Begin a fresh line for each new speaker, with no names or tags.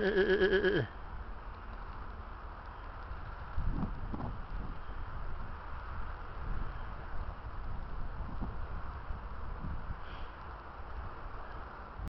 Meh.